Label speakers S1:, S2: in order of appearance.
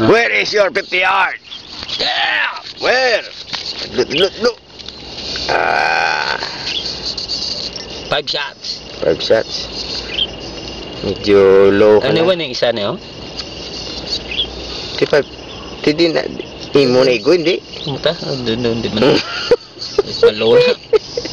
S1: Where is your 50 yard? Yeah! Where? Look, look, look. Ah,
S2: Five shots.
S1: five shots. Medyo low ka
S2: Ano
S1: na.
S2: Ano yung isa
S1: na yun? 55. Hindi na, Hindi mo na igo, hindi?
S2: Muta. Doon, doon, doon. man. Palo na.